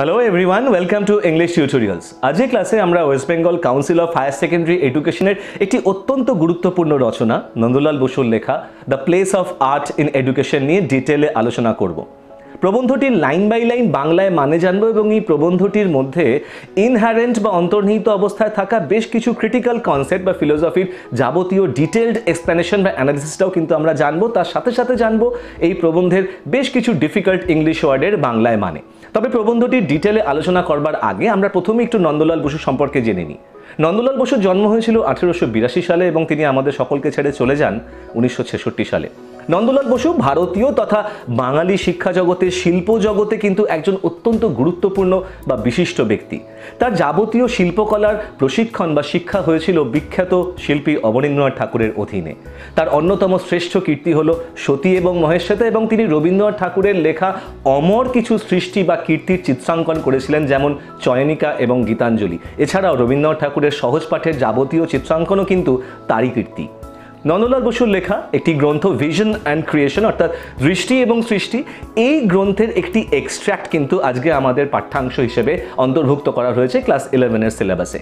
Hello everyone welcome to English tutorials আজকে ক্লাসে আমরা West Bengal council of higher secondary এডুকেশনের একটি অত্যন্ত গুরুত্বপূর্ণ রচনা, নন্দলাল বসুর লেখা the place of art in education নিয়ে ডিটেলে আলোচনা করব। প্রবন্ধটির লাইন বাই লাইন বাংলায় মানে জানব এবং এই প্রবন্ধটির মধ্যে ইনহ্যারেন্ট বা অন্তর্নিহিত অবস্থায় থাকা বেশ কিছু ক্রিটিক্যাল কনসেপ্ট বা ফিলোসফির যাবতীয় ডিটেলড এক্সপ্লেনেশন বা অ্যানালিসিসটাও কিন্তু আমরা জানব। তার সাথে সাথে জানব এই প্রবন্ধের বেশ কিছু ডিফিকাল্ট ইংলিশ ওয়ার্ডের বাংলায় মানে। তবে প্রবন্ধটির ডিটেলে আলোচনা করবার আগে আমরা প্রথমে একটু নন্দলাল বসু সম্পর্কে জেনে নিই। নন্দলাল বসুর জন্ম হয়েছিল আঠেরোশো বিরাশি সালে এবং তিনি আমাদের সকলকে ছেড়ে চলে যান উনিশশো ছেষট্টি সালে। নন্দলাল বসু ভারতীয় তথা বাঙালি শিক্ষা জগতে, শিল্প জগতে কিন্তু একজন অত্যন্ত গুরুত্বপূর্ণ বা বিশিষ্ট ব্যক্তি। তার যাবতীয় শিল্পকলার প্রশিক্ষণ বা শিক্ষা হয়েছিল বিখ্যাত শিল্পী অবনীন্দ্রনাথ ঠাকুরের অধীনে। তার অন্যতম শ্রেষ্ঠ কীর্তি হল সতী এবং মহেশ্বেতা এবং তিনি রবীন্দ্রনাথ ঠাকুরের লেখা অমর কিছু সৃষ্টি বা কীর্তির চিত্রাঙ্কন করেছিলেন, যেমন চয়নিকা এবং গীতাঞ্জলি। এছাড়াও রবীন্দ্রনাথ ঠাকুরের সহজ পাঠের যাবতীয় চিত্রাঙ্কনও কিন্তু তারই কীর্তি। নন্দলাল বসুর লেখা একটি গ্রন্থ ভিশন অ্যান্ড ক্রিয়েশন অর্থাৎ দৃষ্টি এবং সৃষ্টি, এই গ্রন্থের একটি এক্সট্র্যাক্ট কিন্তু আজকে আমাদের পাঠ্যাংশ হিসেবে অন্তর্ভুক্ত করা হয়েছে ক্লাস ইলেভেনের সিলেবাসে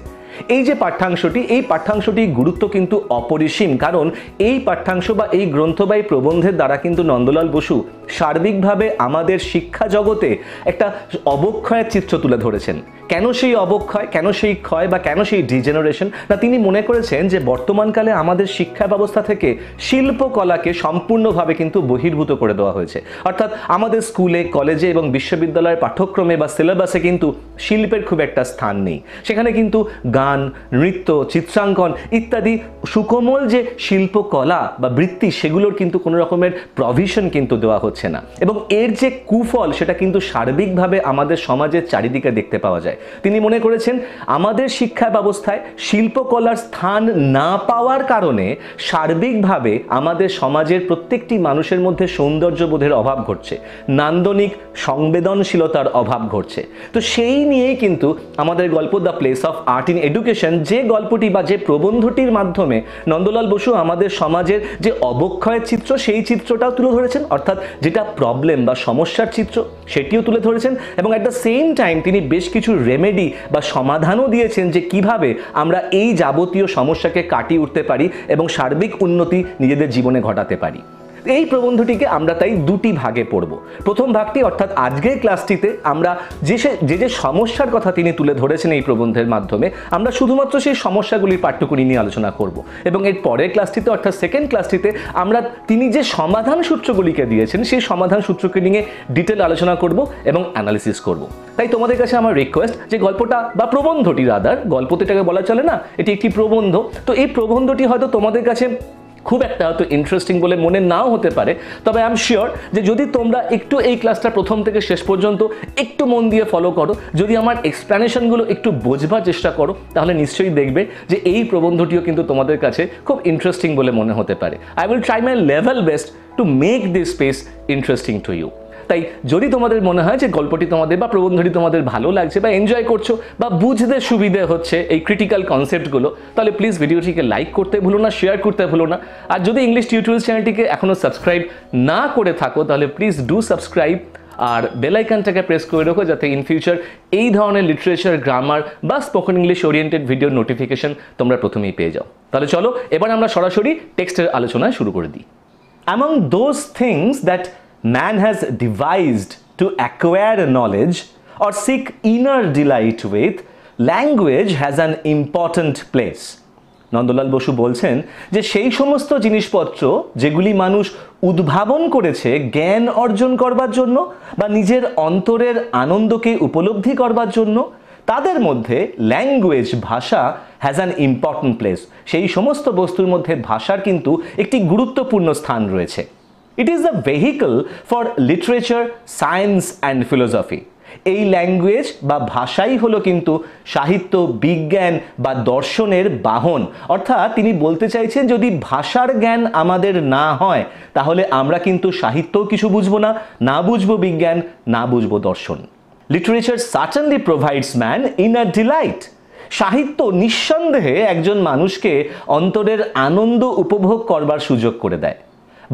এই যে পাঠ্যাংশটি, এই পাঠ্যাংশটির গুরুত্ব কিন্তু অপরিসীম, কারণ এই পাঠ্যাংশ বা এই গ্রন্থ বা এই প্রবন্ধের দ্বারা কিন্তু নন্দলাল বসু সার্বিকভাবে আমাদের শিক্ষা জগতে একটা অবক্ষয়ের চিত্র তুলে ধরেছেন। কেন সেই অবক্ষয়, কেন সেই ক্ষয় বা কেন সেই ডিজেনারেশন না, তিনি মনে করেছেন যে বর্তমানকালে আমাদের শিক্ষা ব্যবস্থা থেকে শিল্পকলাকে সম্পূর্ণভাবে কিন্তু বহির্ভূত করে দেওয়া হয়েছে। অর্থাৎ আমাদের স্কুলে, কলেজে এবং বিশ্ববিদ্যালয়ের পাঠ্যক্রমে বা সিলেবাসে কিন্তু শিল্পের খুব একটা স্থান নেই। সেখানে কিন্তু গান, নৃত্য, চিত্রাঙ্কন ইত্যাদি সুকোমল যে শিল্পকলা বা বৃত্তি, সেগুলোর কিন্তু কোনো রকমের প্রভিশন কিন্তু দেওয়া হচ্ছে না। এবং এর যে কুফল, সেটা কিন্তু সার্বিকভাবে আমাদের সমাজের চারিদিকে দেখতে পাওয়া যায়। তিনি মনে করেছেন, আমাদের শিক্ষা ব্যবস্থায় শিল্পকলার স্থান না পাওয়ার কারণে সার্বিকভাবে আমাদের সমাজের প্রত্যেকটি মানুষের মধ্যে সৌন্দর্যবোধের অভাব ঘটছে। নান্দনিক সংবেদনশীলতার অভাব ঘটছে। তো সেই নিয়েই কিন্তু আমাদের গল্প the place of art in education যে গল্পটি বা যে প্রবন্ধটির মাধ্যমে নন্দলাল বসু আমাদের সমাজের যে অবক্ষয়ের চিত্র, সেই চিত্রটাও তুলে ধরেছেন। অর্থাৎ যেটা প্রবলেম বা সমস্যার চিত্র, সেটিও তুলে ধরেছেন। এবং অ্যাট দ্য সেম টাইম তিনি বেশ কিছু রেমেডি বা সমাধানও দিয়েছেন যে কীভাবে আমরা এই যাবতীয় সমস্যাকে কাটিয়ে উঠতে পারি এবং সার্বিক উন্নতি নিজেদের জীবনে ঘটাতে পারি। এই প্রবন্ধটিকে আমরা তাই দুটি ভাগে পড়ব। প্রথম ভাগটি অর্থাৎ আজকের ক্লাসটিতে আমরা যে যে যে সমস্যার কথা তিনি তুলে ধরেছেন এই প্রবন্ধের মাধ্যমে, আমরা শুধুমাত্র সেই সমস্যাগুলির পাঠ্যকরী নিয়ে আলোচনা করব। এবং এর পরের ক্লাসটিতে অর্থাৎ সেকেন্ড ক্লাসটিতে আমরা তিনি যে সমাধান সূত্রগুলিকে দিয়েছেন, সেই সমাধান সূত্রকে নিয়ে ডিটেল আলোচনা করব এবং অ্যানালিসিস করব। তাই তোমাদের কাছে আমার রিকোয়েস্ট যে গল্পটা বা প্রবন্ধটি, রাদার গল্প তো এটাকে বলা চলে না, এটি একটি প্রবন্ধ। তো এই প্রবন্ধটি হয়তো তোমাদের কাছে খুব একটা হয়তো ইন্টারেস্টিং বলে মনে নাও হতে পারে, তবে আই এম শিওর যে যদি তোমরা একটু এই ক্লাসটা প্রথম থেকে শেষ পর্যন্ত একটু মন দিয়ে ফলো করো, যদি আমার এক্সপ্ল্যানেশনগুলো একটু বোঝবার চেষ্টা করো, তাহলে নিশ্চয়ই দেখবে যে এই প্রবন্ধটিও কিন্তু তোমাদের কাছে খুব ইন্টারেস্টিং বলে মনে হতে পারে। I will try my level best to make this space interesting to you তাই যদি তোমাদের মনে হয় যে গল্পটি তোমাদের বা প্রবন্ধটি তোমাদের ভালো লাগছে বা এনজয় করছ বা বুঝতে সুবিধে হচ্ছে এই ক্রিটিক্যাল কনসেপ্টগুলো তাহলে প্লিজ ভিডিওটিকে লাইক করতে ভুলো না শেয়ার করতে ভুলো না। আর যদি ইংলিশ টিউটোরিয়াল চ্যানেলটিকে এখনও সাবস্ক্রাইব না করে থাকো, তাহলে প্লিজ ডু সাবস্ক্রাইব আর বেলাইকানটাকে প্রেস করে রাখো যাতে ইন ফিউচার এই ধরনের লিটারেচার গ্রামার বা spoken English oriented video notification তোমরা প্রথমেই পেয়ে যাও। তাহলে চলো, এবার আমরা সরাসরি টেক্সটের আলোচনায় শুরু করে দিই। Among those things that man has devised to acquire knowledge or seek inner delight with, language has an important place. Nandalal Basu বলছেন যে সেই সমস্ত জিনিসপত্র যেগুলি মানুষ উদ্ভাবন করেছে জ্ঞান অর্জন করবার জন্য বা নিজের অন্তরের আনন্দকে উপলব্ধি করবার জন্য তাদের মধ্যে ল্যাঙ্গুয়েজ ভাষা হ্যাজ অ্যান ইম্পর্ট্যান্ট প্লেস সেই সমস্ত বস্তুর মধ্যে ভাষার কিন্তু একটি গুরুত্বপূর্ণ স্থান রয়েছে it is the vehicle for literature science and philosophy এই ল্যাঙ্গুয়েজ বা ভাষাই হলো কিন্তু সাহিত্য, বিজ্ঞান বা দর্শনের বাহন। অর্থাৎ তিনি বলতে চাইছেন, যদি ভাষার জ্ঞান আমাদের না হয়, তাহলে আমরা কিন্তু সাহিত্যও কিছু বুঝব না না বুঝব বিজ্ঞান, না বুঝব দর্শন। Literature certainly provides man in a delight সাহিত্য নিঃসন্দেহে একজন মানুষকে অন্তরের আনন্দ উপভোগ করবার সুযোগ করে দেয়।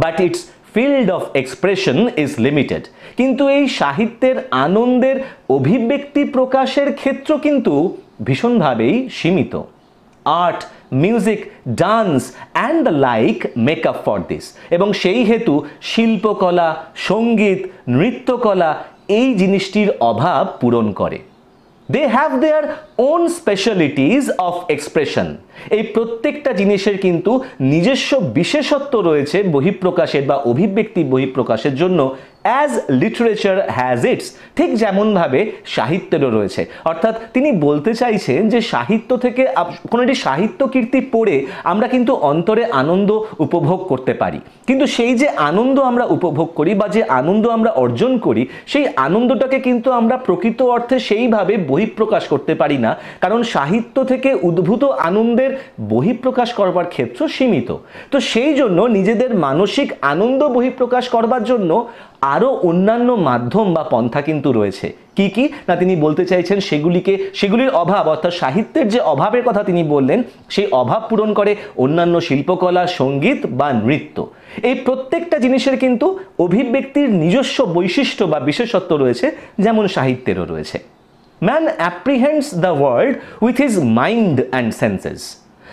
But its field of expression is limited কিন্তু এই সাহিত্যের আনন্দের অভিব্যক্তি প্রকাশের ক্ষেত্র কিন্তু ভীষণভাবেই সীমিত। Art music dance and the like make up for this এবং সেই হেতু শিল্পকলা, সংগীত, নৃত্যকলা এই জিনিসটির অভাব পূরণ করে। They have their own specialities of expression এই প্রত্যেকটা জিনিসের কিন্তু নিজস্ব বিশেষত্ব রয়েছে বহিঃপ্রকাশের বা অভিব্যক্তি বহিঃপ্রকাশের জন্য অ্যাজ লিটারেচার হ্যাজ ইটস ঠিক যেমনভাবে সাহিত্যেরও রয়েছে। অর্থাৎ তিনি বলতে চাইছেন যে সাহিত্য থেকে কোনো একটি সাহিত্য কীর্তি পড়ে আমরা কিন্তু অন্তরে আনন্দ উপভোগ করতে পারি। কিন্তু সেই যে আনন্দ আমরা উপভোগ করি বা যে আনন্দ আমরা অর্জন করি, সেই আনন্দটাকে কিন্তু আমরা প্রকৃত অর্থে সেইভাবে বহিঃপ্রকাশ করতে পারি না। কারণ সাহিত্য থেকে উদ্ভূত আনন্দের বহিঃপ্রকাশ করবার ক্ষেত্র সীমিত। তো সেই জন্য নিজেদের মানসিক আনন্দ বহিঃপ্রকাশ করবার জন্য আরও অন্যান্য মাধ্যম বা পন্থা কিন্তু রয়েছে। কি কি? না, তিনি বলতে চাইছেন সেগুলিকে, সেগুলির অভাব, অর্থাৎ সাহিত্যের যে অভাবের কথা তিনি বললেন, সেই অভাব পূরণ করে অন্যান্য শিল্পকলা, সংগীত বা নৃত্য। এই প্রত্যেকটা জিনিসের কিন্তু অভিব্যক্তির নিজস্ব বৈশিষ্ট্য বা বিশেষত্ব রয়েছে, যেমন সাহিত্যেরও রয়েছে। Man apprehends the world with his mind and senses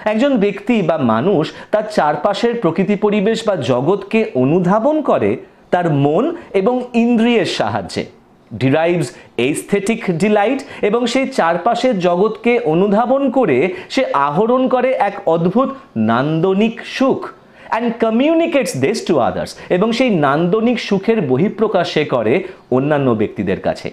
একজন ব্যক্তি বা মানুষ তার চারপাশের প্রকৃতি পরিবেশ বা জগৎকে অনুধাবন করে তার মন এবং ইন্দ্রিয়ের সাহায্যে। ডিরাইভস এস্থেটিক ডিলাইট এবং সেই চারপাশের জগৎকে অনুধাবন করে সে আহরণ করে এক অদ্ভুত নান্দনিক সুখ and communicates this to others এবং সেই নান্দনিক সুখের বহিঃপ্রকাশ সে করে অন্যান্য ব্যক্তিদের কাছে।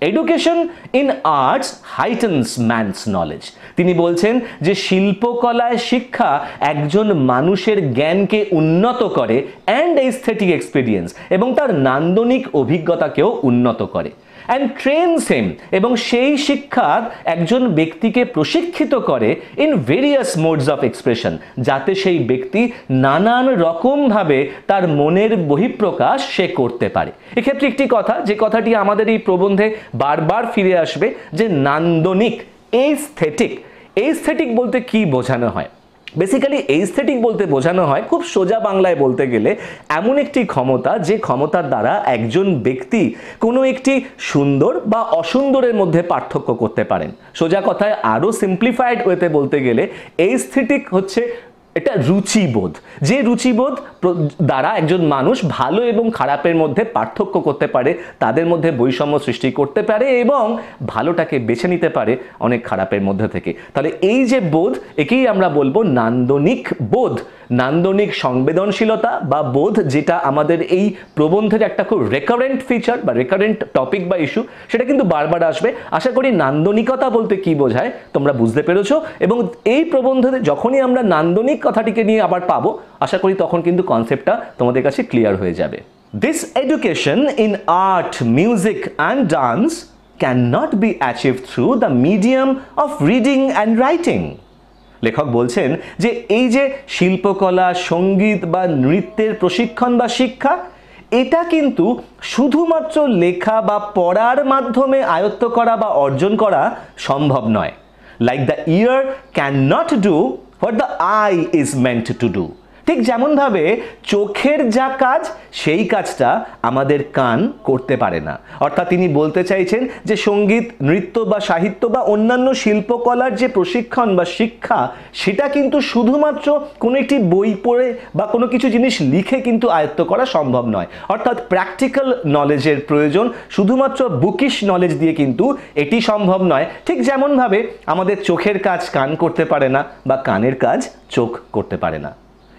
Education in arts heightens man's knowledge তিনি বলছেন যে শিল্পকলায় শিক্ষা একজন মানুষের জ্ঞানকে উন্নত করে অ্যান্ড এস্থেটিক এক্সপিরিয়েন্স এবং তার নান্দনিক অভিজ্ঞতাকেও উন্নত করে। অ্যান্ড ট্রেন সেম এবং সেই শিক্ষা একজন ব্যক্তিকে প্রশিক্ষিত করে in various modes of expression যাতে সেই ব্যক্তি নানান রকমভাবে তার মনের বহিঃপ্রকাশ সে করতে পারে। এক্ষেত্রে একটি কথা, যে কথাটি আমাদের এই প্রবন্ধে বারবার ফিরে আসবে, যে নান্দনিক এইস্থেটিক এইস্থেটিক বলতে কি বোঝানো হয়? বেসিক্যালি এইস্থেটিক বলতে বোঝানো হয় খুব সোজা বাংলায় বলতে গেলে এমন একটি ক্ষমতা যে ক্ষমতার দ্বারা একজন ব্যক্তি কোনো একটি সুন্দর বা অসুন্দরের মধ্যে পার্থক্য করতে পারেন। সোজা কথায় আরও সিম্পলিফাইড ওয়েতে বলতে গেলে এইস্থেটিক হচ্ছে এটা রুচিবোধ। যে রুচিবোধ দ্বারা একজন মানুষ ভালো এবং খারাপের মধ্যে পার্থক্য করতে পারে, তাদের মধ্যে বৈষম্য সৃষ্টি করতে পারে এবং ভালোটাকে বেছে নিতে পারে অনেক খারাপের মধ্যে থেকে। তাহলে এই যে বোধ, একেই আমরা বলব নান্দনিক বোধ। নান্দনিক সংবেদনশীলতা বা বোধ যেটা আমাদের এই প্রবন্ধের একটা খুব রেকারেন্ট ফিচার বা রেকারেন্ট টপিক বা ইস্যু সেটা কিন্তু বারবার আসবে। আশা করি নান্দনিকতা বলতে কি বোঝায়, তোমরা বুঝতে পেরেছ। এবং এই প্রবন্ধে যখনই আমরা নান্দনিক কথাটিকে নিয়ে আবার পাবো। আশা করি তখন কিন্তু কনসেপ্টটা তোমাদের কাছে ক্লিয়ার হয়ে যাবে। This education in art music and dance can not be achieve through the medium of reading and writing লেখক বলছেন যে এই যে শিল্পকলা, সংগীত বা নৃত্যের প্রশিক্ষণ বা শিক্ষা, এটা কিন্তু শুধুমাত্র লেখা বা পড়ার মাধ্যমে আয়ত্ত করা বা অর্জন করা সম্ভব নয়। Like the ear can not do what the eye is meant to do ঠিক যেমনভাবে চোখের যা কাজ, সেই কাজটা আমাদের কান করতে পারে না। অর্থাৎ তিনি বলতে চাইছেন যে সংগীত, নৃত্য বা সাহিত্য বা অন্যান্য শিল্পকলার যে প্রশিক্ষণ বা শিক্ষা, সেটা কিন্তু শুধুমাত্র কোনো একটি বই পড়ে বা কোনো কিছু জিনিস লিখে কিন্তু আয়ত্ত করা সম্ভব নয়। অর্থাৎ প্র্যাকটিক্যাল নলেজের প্রয়োজন, শুধুমাত্র বুকিশ নলেজ দিয়ে কিন্তু এটি সম্ভব নয়। ঠিক যেমনভাবে আমাদের চোখের কাজ কান করতে পারে না বা কানের কাজ চোখ করতে পারে না।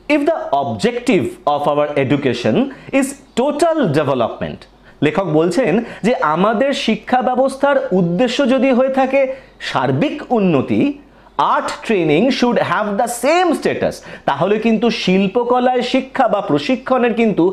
If the objective of our education is total development, লেখক বলছেন যে আমাদের শিক্ষা ব্যবস্থার উদ্দেশ্য যদি হয়ে থাকে সার্বিক উন্নতি, art training should have the same status তাহলে কিন্তু শিল্পকলায় শিক্ষা বা প্রশিক্ষণের কিন্তু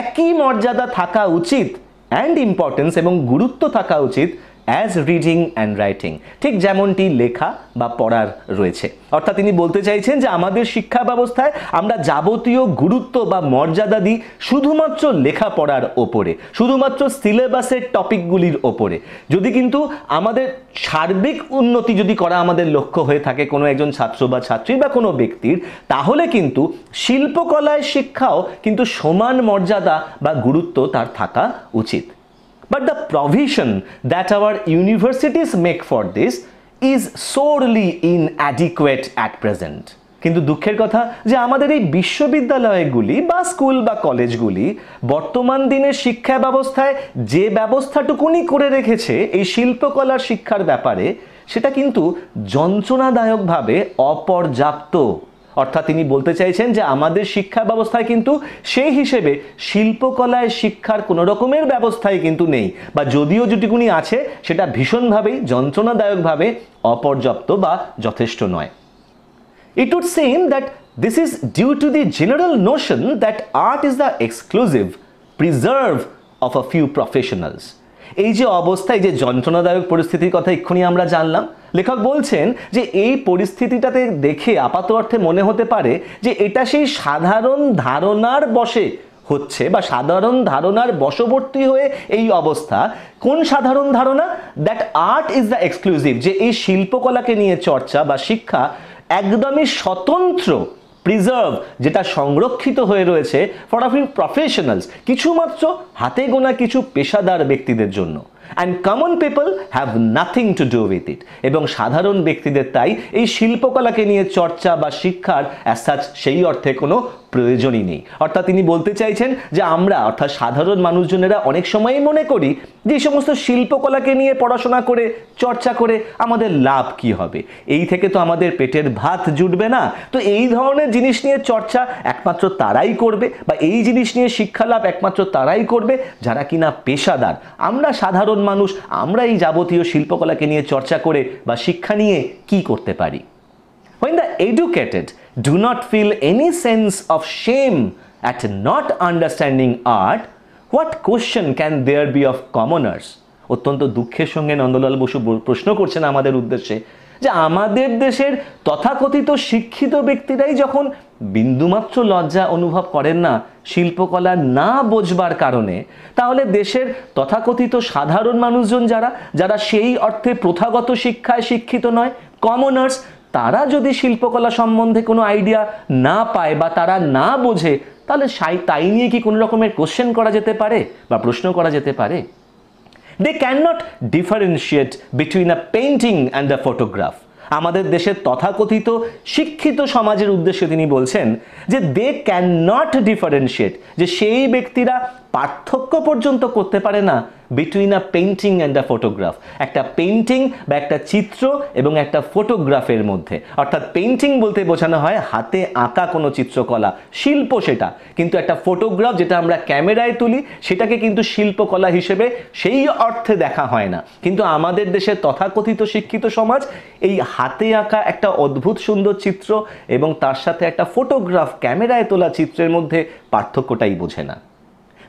একই মর্যাদা থাকা উচিত অ্যান্ড ইম্পর্টেন্স এবং গুরুত্ব থাকা উচিত অ্যাজ রিডিং অ্যান্ড রাইটিং ঠিক যেমনটি লেখা বা পড়ার রয়েছে। অর্থাৎ তিনি বলতে চাইছেন যে আমাদের শিক্ষা ব্যবস্থায় আমরা যাবতীয় গুরুত্ব বা মর্যাদা দিই শুধুমাত্র লেখাপড়ার ওপরে, শুধুমাত্র সিলেবাসের টপিকগুলির ওপরে। যদি কিন্তু আমাদের সার্বিক উন্নতি যদি করা আমাদের লক্ষ্য হয়ে থাকে কোনো একজন ছাত্র বা ছাত্রী বা কোনো ব্যক্তির, তাহলে কিন্তু শিল্পকলায় শিক্ষাও কিন্তু সমান মর্যাদা বা গুরুত্ব তার থাকা উচিত। But the provision that our universities make for this is sorely inadequate at present. কিন্তু দুঃখের কথা যে আমাদের এই বিশ্ববিদ্যালয়গুলি বা স্কুল বা কলেজগুলি বর্তমান দিনের শিক্ষা ব্যবস্থায় যে ব্যবস্থাটুকুনি করে রেখেছে এই শিল্পকলার শিক্ষার ব্যাপারে, সেটা কিন্তু যন্ত্রণাদায়কভাবে অপর্যাপ্ত অর্থাৎ তিনি বলতে চাইছেন যে আমাদের শিক্ষা ব্যবস্থায় কিন্তু সেই হিসেবে শিল্পকলায় শিক্ষার কোনো রকমের ব্যবস্থাই কিন্তু নেই বা যদিও যেটুকুনি আছে, সেটা ভীষণভাবেই যন্ত্রণাদায়কভাবে অপর্যাপ্ত বা যথেষ্ট নয় It would seem that this is due to the general notion that art is the exclusive preserve of a few professionals. এই যে অবস্থায় যে যন্ত্রণাদায়ক পরিস্থিতির কথা এক্ষুনি আমরা জানলাম লেখক বলছেন যে এই পরিস্থিতিটাতে দেখে আপাত অর্থে মনে হতে পারে যে এটা সেই সাধারণ ধারণার বসে হচ্ছে বা সাধারণ ধারণার বশবর্তী হয়ে এই অবস্থা। কোন সাধারণ ধারণা? That art is the exclusive যে এই শিল্পকলাকে নিয়ে চর্চা বা শিক্ষা একদমই স্বতন্ত্র প্রিজার্ভ যেটা সংরক্ষিত হয়ে রয়েছে ফর ইউ প্রফেশনালস কিছুমাত্র হাতে গোনা কিছু পেশাদার ব্যক্তিদের জন্য। And common people have nothing to do with it এবং সাধারণ ব্যক্তিদের তাই এই শিল্পকলাকে নিয়ে চর্চা বা শিক্ষার অ্যাজ সেই অর্থে কোনো প্রয়োজনই নেই। অর্থাৎ তিনি বলতে চাইছেন যে আমরা, অর্থাৎ সাধারণ মানুষজনেরা অনেক সময়ই মনে করি যে সমস্ত শিল্পকলাকে নিয়ে পড়াশোনা করে, চর্চা করে আমাদের লাভ কি হবে? এই থেকে তো আমাদের পেটের ভাত জুটবে না। তো এই ধরনের জিনিস নিয়ে চর্চা একমাত্র তারাই করবে বা এই জিনিস নিয়ে শিক্ষা লাভ একমাত্র তারাই করবে যারা কিনা পেশাদার। আমরা সাধারণ মানুষ, আমরা এই যাবতীয় শিল্পকলাকে নিয়ে চর্চা করে বা শিক্ষা নিয়ে কি করতে পারি? When the educated do not feel any sense of shame at not understanding art, what question can there be of commoners? অত্যন্ত দুঃখের সঙ্গে নন্দলাল বসু প্রশ্ন করছেন আমাদের উদ্দেশ্যে যে আমাদের দেশের তথাকথিত শিক্ষিত ব্যক্তিরাই যখন বিন্দুমাত্র লজ্জা অনুভব করেন না শিল্পকলা না বোঝবার কারণে তাহলে দেশের তথাকথিত সাধারণ মানুষজন যারা যারা সেই অর্থে প্রথাগত শিক্ষায় শিক্ষিত নয় কমনার্স তারা যদি শিল্পকলা সম্বন্ধে কোনো আইডিয়া না পায় বা তারা না বোঝে, তাহলে সাই তাই নিয়ে কি কোনো রকমের কোশ্চেন করা যেতে পারে বা প্রশ্ন করা যেতে পারে? They can not differentiate between a painting and a photograph আমাদের দেশের তথাকথিত শিক্ষিত সমাজের উদ্দেশ্যে তিনি বলছেন যে দে ক্যান নট ডিফারেন্সিয়েট যে সেই ব্যক্তিরা পার্থক্য পর্যন্ত করতে পারে না between a painting and a photograph একটা পেন্টিং বা একটা চিত্র এবং একটা ফটোগ্রাফের মধ্যে। অর্থাৎ পেন্টিং বলতে বোঝানো হয় হাতে আঁকা কোনো চিত্রকলা, শিল্প সেটা। কিন্তু একটা ফটোগ্রাফ যেটা আমরা ক্যামেরায় তুলি, সেটাকে কিন্তু শিল্পকলা হিসেবে সেই অর্থে দেখা হয় না। কিন্তু আমাদের দেশের তথাকথিত শিক্ষিত সমাজ এই হাতে আঁকা একটা অদ্ভুত সুন্দর চিত্র এবং তার সাথে একটা ফটোগ্রাফ ক্যামেরায় তোলা চিত্রের মধ্যে পার্থক্যটাই বোঝে না।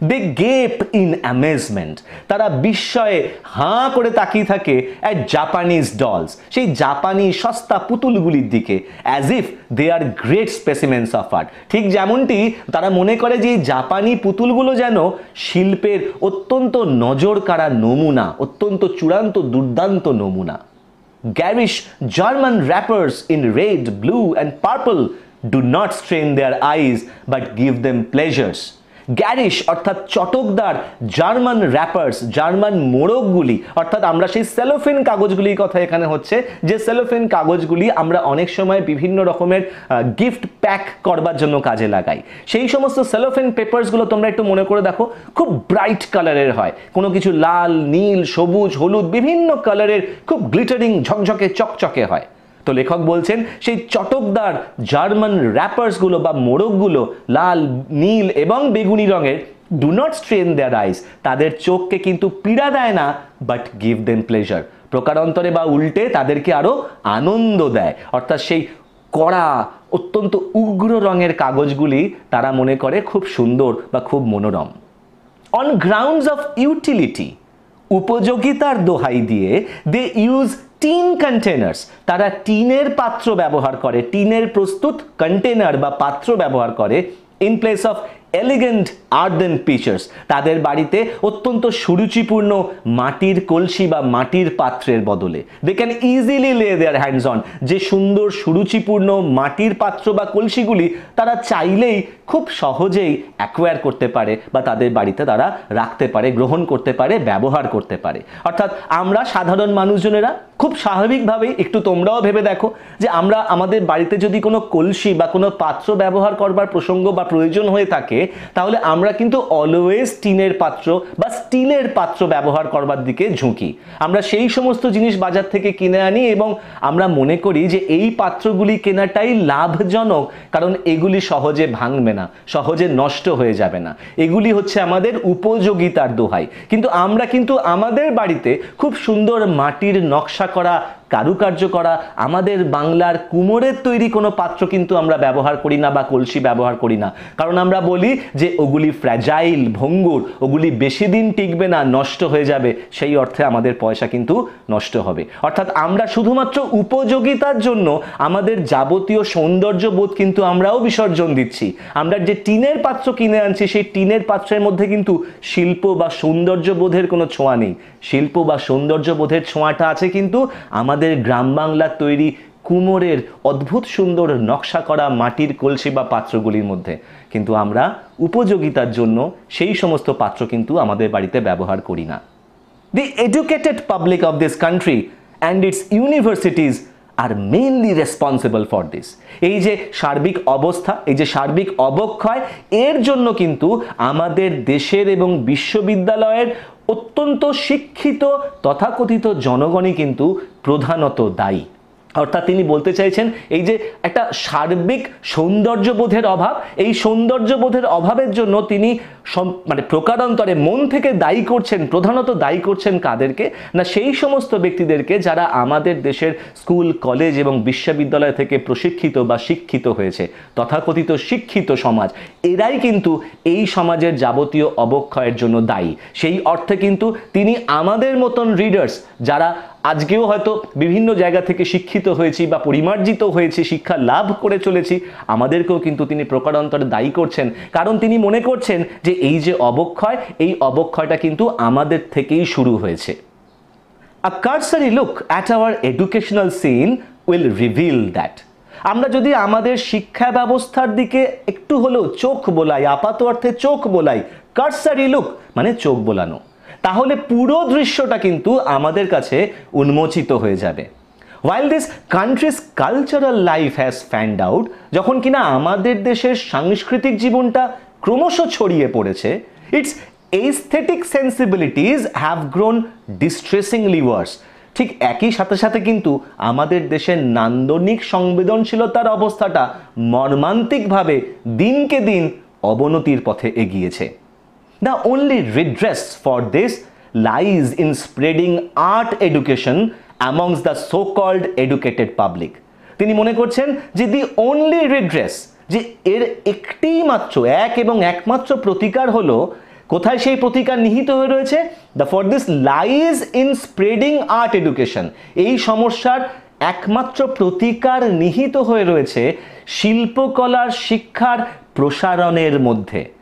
দে গেপ ইন অ্যামেজমেন্ট তারা বিস্ময়ে হাঁ করে তাকিয়ে থাকে অ্যাট জাপানিজ ডলস সেই জাপানি সস্তা পুতুলগুলির দিকে as if they are great specimens of art ঠিক যেমনটি তারা মনে করে যে জাপানি পুতুলগুলো যেন শিল্পের অত্যন্ত নজর কাড়া নমুনা, অত্যন্ত চূড়ান্ত দুর্দান্ত নমুনা। Garish German rappers in red blue and purple do not strain their eyes but give them pleasures. Garish, অর্থাৎ চটকদার জার্মান র্যাপার্স জার্মান মোড়কগুলি, অর্থাৎ আমরা সেই সেলোফেন কাগজগুলির কথা এখানে হচ্ছে, যে সেলোফেন কাগজগুলি আমরা অনেক সময় বিভিন্ন রকমের গিফট প্যাক করবার জন্য কাজে লাগাই। সেই সমস্ত সেলোফেন পেপারসগুলো তোমরা একটু মনে করে দেখো, খুব ব্রাইট কালারের হয়। কোনো কিছু লাল, নীল, সবুজ, হলুদ, বিভিন্ন কালারের খুব গ্লিটারিং ঝকঝকে, চকচকে হয়। তো লেখক বলছেন, সেই চটকদার জার্মান র্যাপার্সগুলো বা মোড়কগুলো লাল, নীল এবং বেগুনি রঙের do not strain their eyes তাদের চোখকে কিন্তু পীড়া দেয় না বাট গিভ দেন প্লেজার প্রকারান্তরে বা উল্টে তাদেরকে আরও আনন্দ দেয়। অর্থাৎ সেই কড়া, অত্যন্ত উগ্র রঙের কাগজগুলি তারা মনে করে খুব সুন্দর বা খুব মনোরম। অন গ্রাউন্ডস অফ ইউটিলিটি উপযোগিতার দোহাই দিয়ে দে ইউজ টিন কন্টেনার্স তারা টিনের পাত্র ব্যবহার করে। টিনের প্রস্তুত কন্টেনার বা পাত্র ব্যবহার করে। In place of elegant earthen pitchers তাদের বাড়িতে অত্যন্ত সুরুচিপূর্ণ মাটির কলসি বা মাটির পাত্রের বদলে। দে ক্যান ইজিলি লে দেয়ার হ্যান্ডস অন যে সুন্দর, সুরুচিপূর্ণ মাটির পাত্র বা কলসিগুলি তারা চাইলেই খুব সহজেই অ্যাকোয়ার করতে পারে বা তাদের বাড়িতে তারা রাখতে পারে, গ্রহণ করতে পারে, ব্যবহার করতে পারে। অর্থাৎ আমরা সাধারণ মানুষজনেরা খুব স্বাভাবিকভাবেই একটু তোমরাও ভেবে দেখো যে আমরা আমাদের বাড়িতে যদি কোনো কলসি বা কোনো পাত্র ব্যবহার করবার প্রসঙ্গ বা প্রয়োজন হয়ে থাকে তাহলে আমরা কিন্তু অলওয়েজ টিনের পাত্র বা স্টিলের পাত্র ব্যবহার করবার দিকে ঝুঁকি। আমরা সেই সমস্ত জিনিস বাজার থেকে কিনে আনি এবং আমরা মনে করি যে এই পাত্রগুলি কেনাটাই লাভজনক, কারণ এগুলি সহজে ভাঙবে না, সহজে নষ্ট হয়ে যাবে না। এগুলি হচ্ছে আমাদের উপযোগিতার দোহাই। কিন্তু আমরা কিন্তু আমাদের বাড়িতে খুব সুন্দর মাটির নকশা করা কারুকার্য করা, আমাদের বাংলার কুমোরের তৈরি কোনো পাত্র কিন্তু আমরা ব্যবহার করি না বা কলসি ব্যবহার করি না। কারণ আমরা বলি যে ওগুলি ফ্র্যাজাইল ভঙ্গুর, ওগুলি বেশি দিন টিকবে না, নষ্ট হয়ে যাবে, সেই অর্থে আমাদের পয়সা কিন্তু নষ্ট হবে। অর্থাৎ আমরা শুধুমাত্র উপযোগিতার জন্য আমাদের যাবতীয় সৌন্দর্য বোধ কিন্তু আমরাও বিসর্জন দিচ্ছি। আমরা যে টিনের পাত্র কিনে আনছি, সেই টিনের পাত্রের মধ্যে কিন্তু শিল্প বা সৌন্দর্য বোধের কোনো ছোঁয়া নেই। শিল্প বা সৌন্দর্য বোধের ছোঁয়াটা আছে কিন্তু আমাদের গ্রাম বাংলার তৈরি কুমোরের অদ্ভুত সুন্দর নকশা করা মাটির কলসি বা পাত্রগুলির মধ্যে। কিন্তু আমরা উপযোগিতার জন্য সেই সমস্ত পাত্র কিন্তু আমাদের বাড়িতে ব্যবহার করি না। The educated public of this country and its universities are mainly responsible for this এই যে সার্বিক অবস্থা, এই যে সার্বিক অবক্ষয়, এর জন্য কিন্তু আমাদের দেশের এবং বিশ্ববিদ্যালয়ের অত্যন্ত শিক্ষিত তথাকথিত জনগণই কিন্তু প্রধানত দায়ী। অর্থাৎ তিনি বলতে চাইছেন, এই যে একটা সার্বিক সৌন্দর্যবোধের অভাব, এই সৌন্দর্যবোধের অভাবের জন্য তিনি মানে প্রকারান্তরে মন থেকে দায়ী করছেন, প্রধানত দায়ী করছেন কাদেরকে? না, সেই সমস্ত ব্যক্তিদেরকে যারা আমাদের দেশের স্কুল, কলেজ এবং বিশ্ববিদ্যালয় থেকে প্রশিক্ষিত বা শিক্ষিত হয়েছে, তথাকথিত শিক্ষিত সমাজ, এরাই কিন্তু এই সমাজের যাবতীয় অবক্ষয়ের জন্য দায়ী। সেই অর্থে কিন্তু তিনি আমাদের মতন রিডার্স যারা আজকেও হয়তো বিভিন্ন জায়গা থেকে শিক্ষিত হয়েছি বা পরিমার্জিত হয়েছি, শিক্ষা লাভ করে চলেছি, আমাদেরকেও কিন্তু তিনি প্রকারান্তরে দায়ী করছেন। কারণ তিনি মনে করছেন যে এই যে অবক্ষয়, এই অবক্ষয়টা কিন্তু আমাদের থেকেই শুরু হয়েছে। A cursory look at our educational scene will reveal that আমরা যদি আমাদের শিক্ষা ব্যবস্থার দিকে একটু হলেও চোখ বোলাই, আপাত অর্থে চোখ বোলাই কারসারি লুক মানে চোখ বোলানো। তাহলে পুরো দৃশ্যটা কিন্তু আমাদের কাছে উন্মোচিত হয়ে যাবে। While this country's cultural life has fanned out যখন কিনা আমাদের দেশের সাংস্কৃতিক জীবনটা ক্রমশ ছড়িয়ে পড়েছে its aesthetic sensibilities have grown distressingly worse ঠিক একই সাথে সাথে কিন্তু আমাদের দেশের নান্দনিক সংবেদনশীলতার অবস্থাটা মর্মান্তিকভাবে দিনকে দিন অবনতির পথে এগিয়েছে। Only redress for this lies in spreading art education amongst the so called educated public তিনি মনে করছেন যে দি অনলি রিড্রেস যে এর একটি মাত্র, এক এবং একমাত্র প্রতিকার হলো, কোথায় সেই প্রতিকার নিহিত হয়ে রয়েছে? The for this lies in spreading art education এই সমস্যার একমাত্র প্রতিকার নিহিত হয়ে রয়েছে শিল্পকলার শিক্ষার প্রসারণের মধ্যে।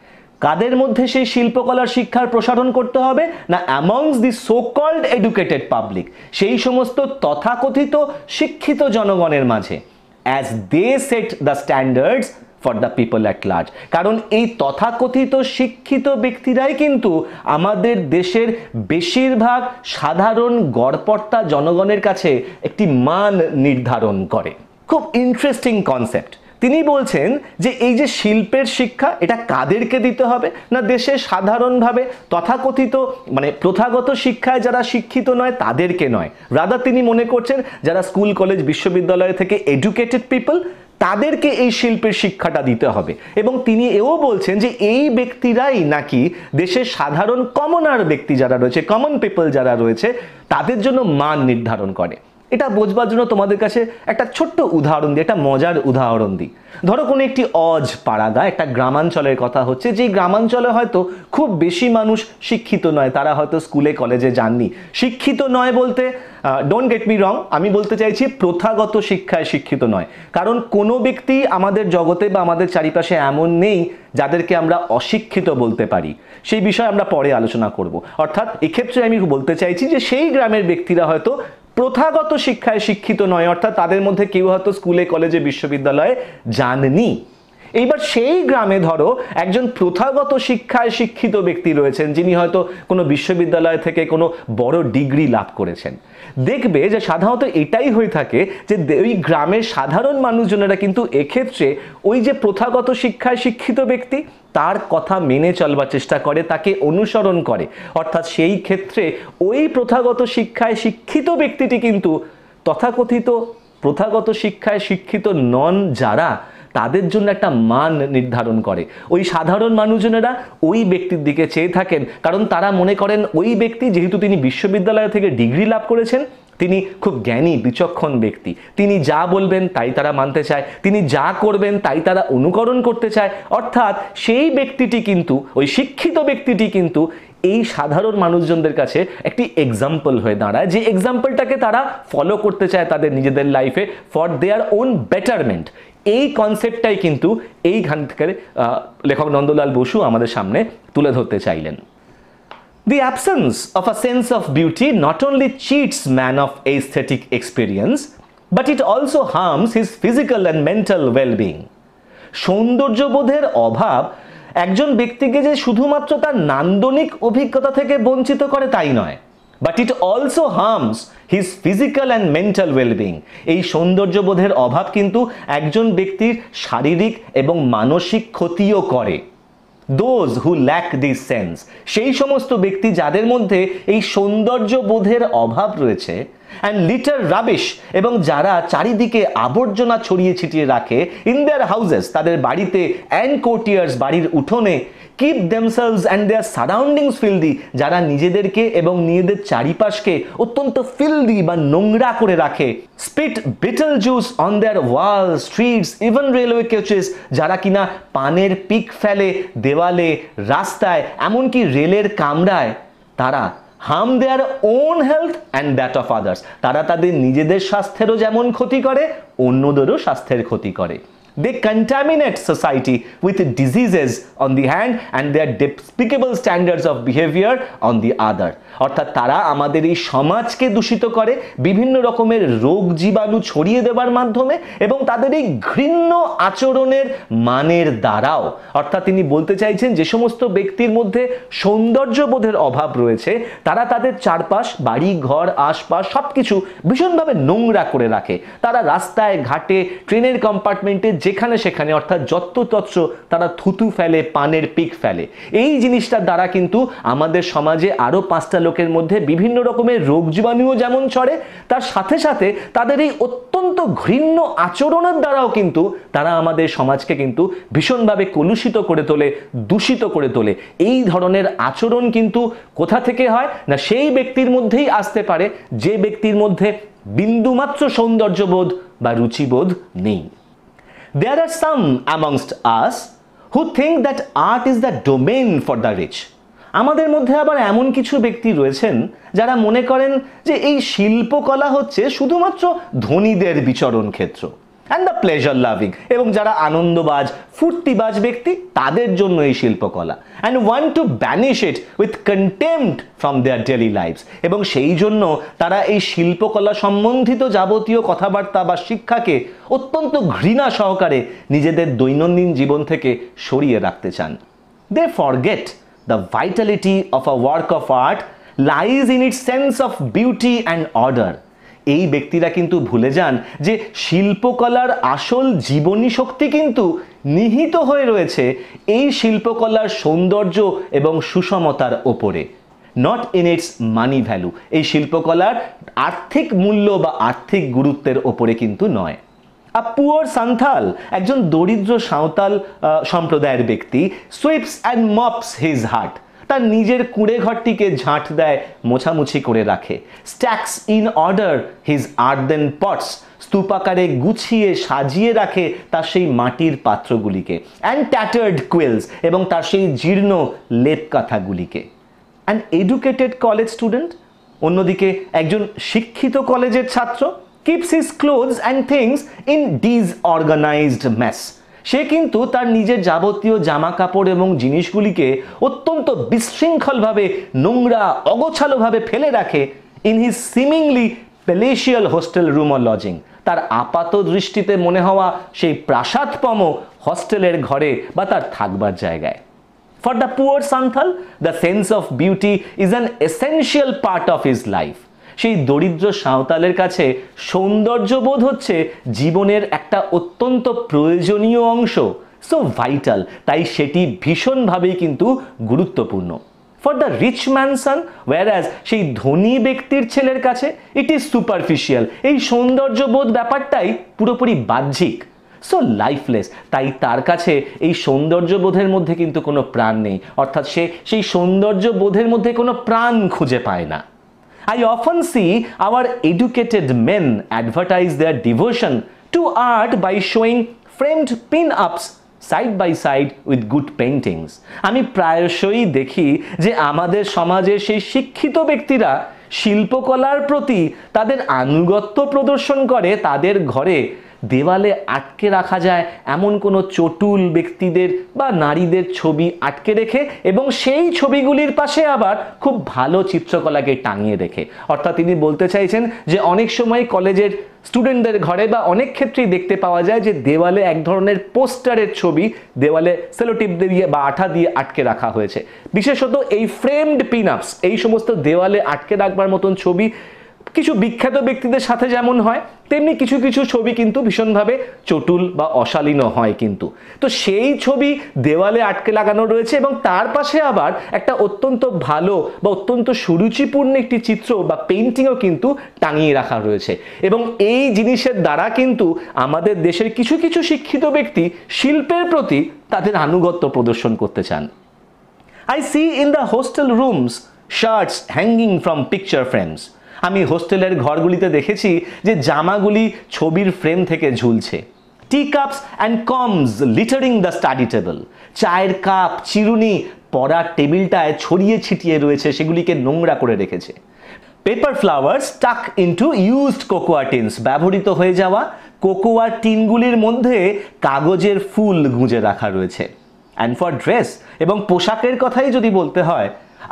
কাদের মধ্যে সেই শিল্পকলার শিক্ষার প্রসারণ করতে হবে? না amongst the so called educated public সেই সমস্ত তথাকথিত শিক্ষিত জনগণের মাঝে as they set the standards for the people at large কারণ এই তথাকথিত শিক্ষিত ব্যক্তিরাই কিন্তু আমাদের দেশের বেশিরভাগ সাধারণ গড়পর্তা জনগণের কাছে একটি মান নির্ধারণ করে। খুব ইন্টারেস্টিং কনসেপ্ট তিনি বলছেন যে এই যে শিল্পের শিক্ষা, এটা কাদেরকে দিতে হবে? না দেশের সাধারণভাবে তথাকথিত মানে প্রথাগত শিক্ষায় যারা শিক্ষিত নয়, তাদেরকে নয়? রাদা তিনি মনে করছেন যারা স্কুল, কলেজ, বিশ্ববিদ্যালয় থেকে এডুকেটেড পিপল তাদেরকে এই শিল্পের শিক্ষাটা দিতে হবে। এবং তিনি এও বলছেন যে এই ব্যক্তিরাই নাকি দেশের সাধারণ কমনার ব্যক্তি যারা রয়েছে কমন পিপল যারা রয়েছে, তাদের জন্য মান নির্ধারণ করে। এটা বোঝবার জন্য তোমাদের কাছে একটা ছোট্ট উদাহরণ দিই, একটা মজার উদাহরণ দিই। ধরো কোনো একটি অজ পাড়াগা একটা গ্রামাঞ্চলের কথা হচ্ছে, যেই গ্রামাঞ্চলে হয়তো খুব বেশি মানুষ শিক্ষিত নয়, তারা হয়তো স্কুলে, কলেজে যাননি। শিক্ষিত নয় বলতে ডোন্ট গেট মি রং আমি বলতে চাইছি প্রথাগত শিক্ষায় শিক্ষিত নয়। কারণ কোনো ব্যক্তি আমাদের জগতে বা আমাদের চারিপাশে এমন নেই যাদেরকে আমরা অশিক্ষিত বলতে পারি। সেই বিষয়ে আমরা পরে আলোচনা করব। অর্থাৎ এক্ষেত্রে আমি বলতে চাইছি যে সেই গ্রামের ব্যক্তিরা হয়তো প্রথাগত শিক্ষায় শিক্ষিত নয় অর্থাৎ তাদের মধ্যে কেউ হয়তো স্কুলে কলেজে বিশ্ববিদ্যালয়ে যাননি। এইবার সেই গ্রামে ধরো একজন প্রথাগত শিক্ষায় শিক্ষিত ব্যক্তি রয়েছেন, যিনি হয়তো কোনো বিশ্ববিদ্যালয় থেকে কোনো বড় ডিগ্রি লাভ করেছেন। দেখবে যে সাধারণত এটাই হয়ে থাকে যে ওই গ্রামের সাধারণ মানুষজনেরা কিন্তু এক্ষেত্রে ওই যে প্রথাগত শিক্ষায় শিক্ষিত ব্যক্তি, তার কথা মেনে চলবার চেষ্টা করে, তাকে অনুসরণ করে। অর্থাৎ সেই ক্ষেত্রে ওই প্রথাগত শিক্ষায় শিক্ষিত ব্যক্তিটি কিন্তু তথাকথিত প্রথাগত শিক্ষায় শিক্ষিত নন যারা তাদের জন্য একটা মান নির্ধারণ করে। ওই সাধারণ মানুষজনেরা ওই ব্যক্তির দিকে চেয়ে থাকেন, কারণ তারা মনে করেন ওই ব্যক্তি যেহেতু তিনি বিশ্ববিদ্যালয় থেকে ডিগ্রি লাভ করেছেন, তিনি খুব জ্ঞানী, বিচক্ষণ ব্যক্তি। তিনি যা বলবেন তাই তারা মানতে চায়, তিনি যা করবেন তাই তারা অনুকরণ করতে চায়। অর্থাৎ সেই ব্যক্তিটি কিন্তু, ওই শিক্ষিত ব্যক্তিটি কিন্তু এই সাধারণ মানুষজনদের কাছে একটি এক্সাম্পল হয়ে দাঁড়ায়, যে এক্সাম্পলটাকে তারা ফলো করতে চায় তাদের নিজেদের লাইফে ফর দেয়ার ওন বেটারমেন্ট এই কনসেপ্টটাই কিন্তু এই গানকের লেখক নন্দলাল বসু আমাদের সামনে তুলে ধরতে চাইলেন। The absence of a sense of beauty not only cheats man of aesthetic experience but it also harms his physical and mental wellbeing সৌন্দর্যবোধের অভাব একজন ব্যক্তিকে যে শুধুমাত্র তার নান্দনিক অভিজ্ঞতা থেকে বঞ্চিত করে তাই নয় but it also harms his physical and mental wellbeing এই সৌন্দর্যবোধের অভাব কিন্তু একজন ব্যক্তির শারীরিক এবং মানসিক ক্ষতিও করে। Those who lack this sense সেই সমস্ত ব্যক্তি যাদের মধ্যে এই সৌন্দর্যবোধের অভাব রয়েছে অ্যান্ড লিটার রাবিশ এবং যারা চারিদিকে আবর্জনা ছড়িয়ে ছিটিয়ে রাখে ইন দেয়ার হাউজেস তাদের বাড়িতে অ্যান্ড কোর্টিয়ার্স বাড়ির উঠোনে keep themselves and their surroundings filthy যারা নিজেদেরকে এবং নিজেদের চারিপাশকে অত্যন্ত ফিলদি বা নোংরা করে রাখে spit betel juice on their wall streets even railway coaches যারা কিনা পানের পিক ফেলে দেওয়ালে রাস্তায়, এমনকি রেলের কামরায়, তারা harm their own health and that of others তারা তাদের নিজেদের স্বাস্থ্যেরও যেমন ক্ষতি করে, অন্যদেরও স্বাস্থ্যের ক্ষতি করে। They contaminate society with diseases on the hand and their despicable standards of behaviour on the other অর্থাৎ তারা আমাদের এই সমাজকে দূষিত করে, বিভিন্ন রকমের রোগ জীবাণু ছড়িয়ে দেওয়ার মাধ্যমে এবং তাদের এই ঘৃণ্য আচরণের মানের দ্বারাও। অর্থাৎ তিনি বলতে চাইছেন যে সমস্ত ব্যক্তির মধ্যে সৌন্দর্যবোধের অভাব রয়েছে, তারা তাদের চারপাশ, বাড়ি, ঘর, আশপাশ সব কিছু ভীষণভাবে নোংরা করে রাখে। তারা রাস্তায়, ঘাটে, ট্রেনের কম্পার্টমেন্টে যেখানে সেখানে, অর্থাৎ যত্রতত্র তারা থুতু ফেলে, পানের পিক ফেলে। এই জিনিসটার দ্বারা কিন্তু আমাদের সমাজে আরও পাঁচটা লোকের মধ্যে বিভিন্ন রকমের রোগ জীবাণুও যেমন ছড়ে, তার সাথে সাথে তাদের এই অত্যন্ত ঘৃণ্য আচরণের দ্বারাও কিন্তু তারা আমাদের সমাজকে কিন্তু ভীষণভাবে কলুষিত করে তোলে, দূষিত করে তোলে। এই ধরনের আচরণ কিন্তু কোথা থেকে হয়? না, সেই ব্যক্তির মধ্যেই আসতে পারে, যে ব্যক্তির মধ্যে বিন্দুমাত্র সৌন্দর্যবোধ বা রুচিবোধ নেই। There are some amongst us who think that art is the domain for the rich. আমাদের মধ্যে আবার এমন কিছু ব্যক্তি রয়েছেন যারা মনে করেন যে এই শিল্পকলা হচ্ছে শুধুমাত্র ধনীদের বিচরণ ক্ষেত্র অ্যান্ড দ্য প্লেজার লাভিং এবং যারা আনন্দবাজ, ফুর্তিবাজ ব্যক্তি, তাদের জন্য এই শিল্পকলা। And want to banish it with contempt from their daily lives এবং সেই জন্য তারা এই শিল্পকলা সম্বন্ধিত যাবতীয় কথাবার্তা বা শিক্ষাকে অত্যন্ত ঘৃণা সহকারে নিজেদের দৈনন্দিন জীবন থেকে সরিয়ে রাখতে চান। They forget the vitality of a work of art lies in it sense of beauty and order এই ব্যক্তিরা কিন্তু ভুলে যান যে শিল্পকলার আসল জীবনী শক্তি কিন্তু নিহিত হয়ে রয়েছে এই শিল্পকলার সৌন্দর্য এবং সুষমতার ওপরে। Not in its money value এই শিল্পকলার আর্থিক মূল্য বা আর্থিক গুরুত্বের ওপরে কিন্তু নয়। আ পুয়ার সান্থাল একজন দরিদ্র সাঁওতাল সম্প্রদায়ের ব্যক্তি sweeps and mops his hut তার নিজের কুঁড়ে ঘরটিকে ঝাঁট দেয়, মোছামুছি করে রাখে। Stacks in order his earthen pots স্তূপাকারে গুছিয়ে সাজিয়ে রাখে তার সেই মাটির পাত্রগুলিকে। অ্যান্ড ট্যাটার্ড কুয়েলস এবং তার সেই জীর্ণ লেপ কাঁথাগুলিকে। অ্যান্ড এডুকেটেড কলেজ স্টুডেন্ট অন্যদিকে একজন শিক্ষিত কলেজের ছাত্র keeps his clothes and things in this organised mess সে কিন্তু তার নিজের যাবতীয় জামা কাপড় এবং জিনিসগুলিকে অত্যন্ত বিশৃঙ্খলভাবে নোংরা অগোছালোভাবে ফেলে রাখে in his seemingly palatial hostel room or lodging তার আপাত দৃষ্টিতে মনে হওয়া সেই প্রাসাদপম হস্টেলের ঘরে বা তার থাকবার জায়গায় for the poor Santhal, the sense of beauty is an essential part of his life. সেই দরিদ্র সাঁওতালের কাছে সৌন্দর্যবোধ হচ্ছে জীবনের একটা অত্যন্ত প্রয়োজনীয় অংশ সো ভাইটাল তাই সেটি ভীষণভাবেই কিন্তু গুরুত্বপূর্ণ। For the rich mansion as সেই ধনী ব্যক্তির ছেলের কাছে ইট ইজ সুপারফিশিয়াল এই সৌন্দর্যবোধ ব্যাপারটাই পুরোপুরি বাহ্যিক সো লাইফলেস তাই তার কাছে এই সৌন্দর্যবোধের মধ্যে কিন্তু কোনো প্রাণ নেই, অর্থাৎ সে সেই সৌন্দর্যবোধের মধ্যে কোনো প্রাণ খুঁজে পায় না। I often see our educated men advertise their devotion to art by showing framed pin-ups side by side with good paintings আমি প্রায়শই দেখি যে আমাদের সমাজের সেই শিক্ষিত ব্যক্তিরা শিল্পকলার প্রতি তাদের আনুগত্য প্রদর্শন করে তাদের ঘরে দেওয়ালে আটকে রাখা যায় এমন কোনো চটুল ব্যক্তিদের বা নারীদের ছবি আটকে রেখে এবং সেই ছবিগুলির পাশে আবার খুব ভালো চিত্রকলাকে টাঙিয়ে রেখে। অর্থাৎ তিনি বলতে চাইছেন যে অনেক সময় কলেজের স্টুডেন্টদের ঘরে বা অনেক ক্ষেত্রেই দেখতে পাওয়া যায় যে দেওয়ালে এক ধরনের পোস্টারের ছবি দেওয়ালে সেলোটিপ দিয়ে বা আঠা দিয়ে আটকে রাখা হয়েছে। বিশেষত এই ফ্রেমড পিনআপস, এই সমস্ত দেওয়ালে আটকে রাখবার মতন ছবি কিছু বিখ্যাত ব্যক্তিদের সাথে যেমন হয়, তেমনি কিছু কিছু ছবি কিন্তু ভীষণভাবে চটুল বা অশালীনও হয় কিন্তু। তো সেই ছবি দেওয়ালে আটকে লাগানো রয়েছে এবং তার পাশে আবার একটা অত্যন্ত ভালো বা অত্যন্ত সুরুচিপূর্ণ একটি চিত্র বা পেন্টিংও কিন্তু টাঙিয়ে রাখা রয়েছে। এবং এই জিনিসের দ্বারা কিন্তু আমাদের দেশের কিছু কিছু শিক্ষিত ব্যক্তি শিল্পের প্রতি তাদের আনুগত্য প্রদর্শন করতে চান। I see in the hostel rooms shirts hanging from picture frames আমি হোস্টেলের ঘরগুলিতে দেখেছি যে জামাগুলি ছবির ফ্রেম থেকে ঝুলছে। Tea cups and combs littering the study table চায়ের কাপ, চিরুনি পড়ার টেবিলটায় ছড়িয়ে ছিটিয়ে রয়েছে, সেগুলিকে নোংরা করে রেখেছে। Paper flower stuck into used cocoa tins, ব্যবহৃত হয়ে যাওয়া কোকোয়া টিনগুলির মধ্যে কাগজের ফুল গুঁজে রাখা রয়েছে। অ্যান্ড ফর ড্রেস এবং পোশাকের কথাই যদি বলতে হয়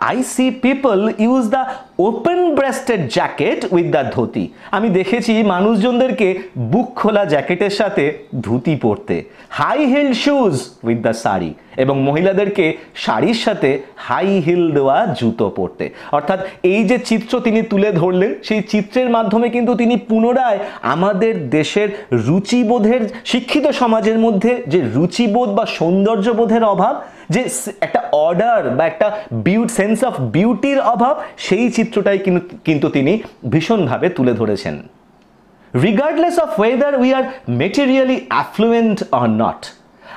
I see people use the open breasted jacket with the dhoti আমি দেখেছি মানুষজনদেরকে বুক খোলা জ্যাকেটের সাথে ধুতি পরতে। High heel shoes with the sari এবং মহিলাদেরকে শাড়ির সাথে হাই হিল দেওয়া জুতো পরতে। অর্থাৎ এই যে চিত্র তিনি তুলে ধরলেন, সেই চিত্রের মাধ্যমে কিন্তু তিনি পুনরায় আমাদের দেশের রুচিবোধের, শিক্ষিত সমাজের মধ্যে যে রুচিবোধ বা সৌন্দর্যবোধের অভাব যে একটা অর্ডার বা একটা বিউট সেন্স অফ বিউটির অভাব, সেই চিত্রটাই কিন্তু তিনি ভীষণভাবে তুলে ধরেছেন। Regardless of whether we are materially affluent or not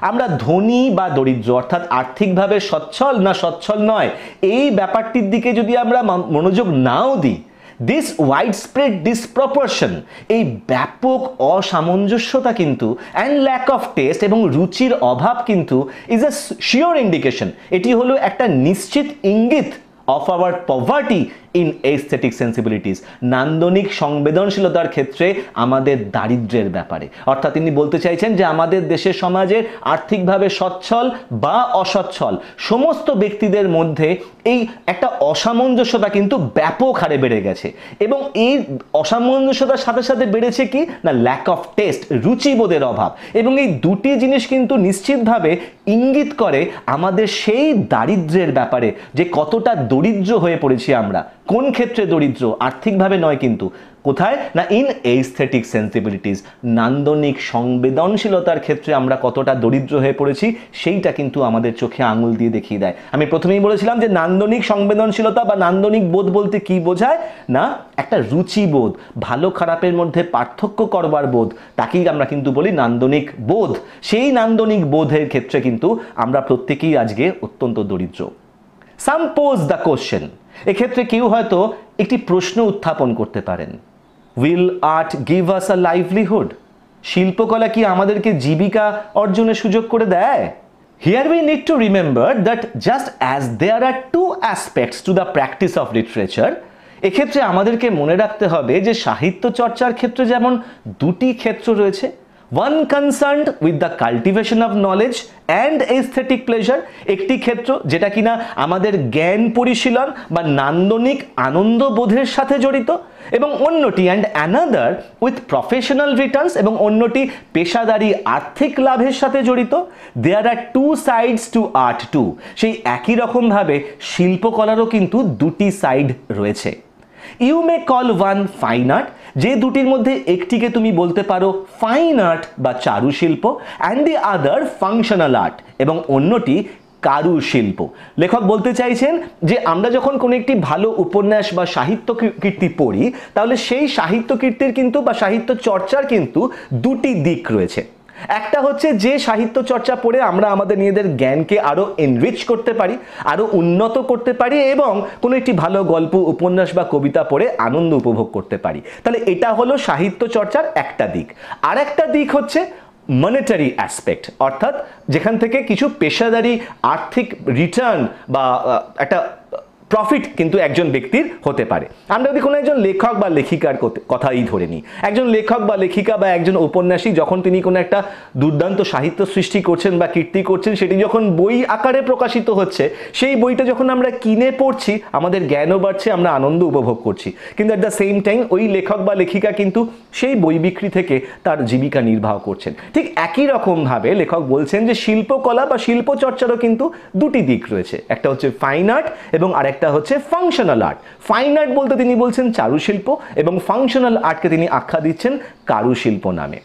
আমরা ধনী বা দরিদ্র, অর্থাৎ আর্থিকভাবে সচ্ছল না সচ্ছল নয়, এই ব্যাপারটির দিকে যদি আমরা মনোযোগ নাও দিই দিস ওয়াইড স্প্রেড ডিসপ্রপোর্শন এই ব্যাপক অসামঞ্জস্যতা কিন্তু অ্যান্ড ল্যাক অফ টেস্ট এবং রুচির অভাব কিন্তু ইজ আ শিওর ইন্ডিকেশন এটি হলো একটা নিশ্চিত ইঙ্গিত of our poverty in aesthetic sensibilities নান্দনিক সংবেদনশীলতার ক্ষেত্রে আমাদের দারিদ্রের ব্যাপারে। অর্থাৎ তিনি বলতে চাইছেন যে আমাদের দেশের সমাজের আর্থিকভাবে সচ্ছল বা অসচ্ছল সমস্ত ব্যক্তিদের মধ্যে এই একটা অসামঞ্জস্যতা কিন্তু ব্যাপক হারে বেড়ে গেছে। এবং এই অসামঞ্জস্যতার সাথে সাথে বেড়েছে কি? না ল্যাক অফ টেস্ট রুচিবোধের অভাব। এবং এই দুটি জিনিস কিন্তু নিশ্চিতভাবে ইঙ্গিত করে আমাদের সেই দারিদ্রের ব্যাপারে যে কতটা দরিদ্র হয়ে পড়েছি আমরা। কোন ক্ষেত্রে দরিদ্র? আর্থিকভাবে নয় কিন্তু। কোথায়? না ইন এইস্থেটিক সেন্সিবিলিটিস নান্দনিক সংবেদনশীলতার ক্ষেত্রে আমরা কতটা দরিদ্র হয়ে পড়েছি, সেইটা কিন্তু আমাদের চোখে আঙুল দিয়ে দেখিয়ে দেয়। আমি প্রথমেই বলেছিলাম যে নান্দনিক সংবেদনশীলতা বা নান্দনিক বোধ বলতে কি বোঝায়? না, একটা রুচিবোধ ভালো খারাপের মধ্যে পার্থক্য করবার বোধ, তাকেই আমরা কিন্তু বলি নান্দনিক বোধ। সেই নান্দনিক বোধের ক্ষেত্রে কিন্তু আমরা প্রত্যেকেই আজকে অত্যন্ত দরিদ্র। সাম পোজ দ্য কোশ্চেন এক্ষেত্রে কেউ হয়তো একটি প্রশ্ন উত্থাপন করতে পারেন। Will art give us a livelihood শিল্পকলা কি আমাদেরকে জীবিকা অর্জনের সুযোগ করে দেয়? Here we need to remember that just as there are two aspects to the practice of literature এক্ষেত্রে আমাদেরকে মনে রাখতে হবে যে সাহিত্য চর্চার ক্ষেত্রে যেমন দুটি ক্ষেত্র রয়েছে one concerned with the cultivation of knowledge and aesthetic pleasure একটি ক্ষেত্র যেটা কিনা আমাদের জ্ঞান পরিশীলন বা নান্দনিক আনন্দ বোধের সাথে জড়িত, এবং অন্যটি and another with professional returns এবং অন্যটি পেশাদারি আর্থিক লাভের সাথে জড়িত। There are two sides to art too সেই একই রকমভাবে শিল্পকলারও কিন্তু দুটি সাইড রয়েছে। You may call one fine art যে দুটির মধ্যে একটিকে তুমি বলতে পারো ফাইন আর্ট বা চারুশিল্প and the other functional art এবং অন্যটি কারুশিল্প। লেখক বলতে চাইছেন যে, আমরা যখন কোনো একটি ভালো উপন্যাস বা সাহিত্য কীর্তি পড়ি, তাহলে সেই সাহিত্য কীর্তির কিন্তু বা সাহিত্য চর্চার কিন্তু দুটি দিক রয়েছে। একটা হচ্ছে যে সাহিত্য চর্চা পড়ে আমরা আমাদের নিজেদের জ্ঞানকে আরও এনরিচ করতে পারি আরও উন্নত করতে পারি এবং কোনো একটি ভালো গল্প, উপন্যাস বা কবিতা পড়ে আনন্দ উপভোগ করতে পারি। তাহলে এটা হলো সাহিত্য চর্চার একটা দিক। আর একটা দিক হচ্ছে মনিটারি অ্যাসপেক্ট অর্থাৎ যেখান থেকে কিছু পেশাদারি আর্থিক রিটার্ন বা একটা প্রফিট কিন্তু একজন ব্যক্তির হতে পারে। আমরা যদি কোনো একজন লেখক বা লেখিকার কথাই ধরে নিই, একজন লেখক বা লেখিকা বা একজন উপন্যাসী যখন তিনি কোনো একটা দুর্দান্ত সাহিত্য সৃষ্টি করছেন বা কীর্তি করছেন, সেটি যখন বই আকারে প্রকাশিত হচ্ছে, সেই বইটা যখন আমরা কিনে পড়ছি, আমাদের জ্ঞানও বাড়ছে, আমরা আনন্দ উপভোগ করছি। কিন্তু অ্যাট দ্য সেম টাইম ওই লেখক বা লেখিকা কিন্তু সেই বই বিক্রি থেকে তার জীবিকা নির্বাহ করছেন। ঠিক একই রকমভাবে লেখক বলছেন যে শিল্পকলা বা শিল্পচর্চারও কিন্তু দুটি দিক রয়েছে। একটা হচ্ছে ফাইন আর্ট এবং আরেকটা একটা হচ্ছে ফাংশনাল আর্ট ফাইন আর্ট বলতে তিনি বলছেন চারুশিল্প এবং ফাংশনাল আর্টকে তিনি আখ্যা দিচ্ছেন কারুশিল্প নামে।